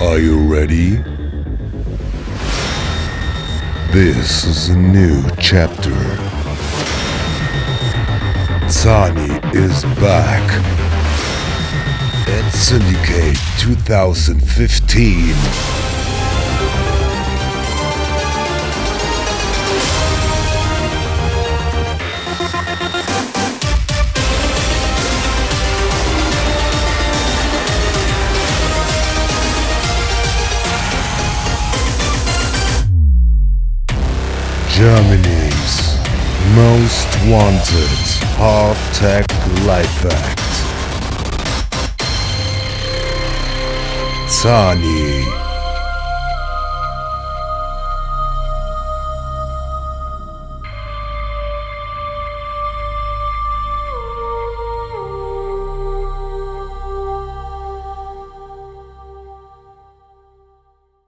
Are you ready? This is a new chapter. Zahni is back. At Syndicate 2015. Germany's most wanted hard tech life act. Zahni.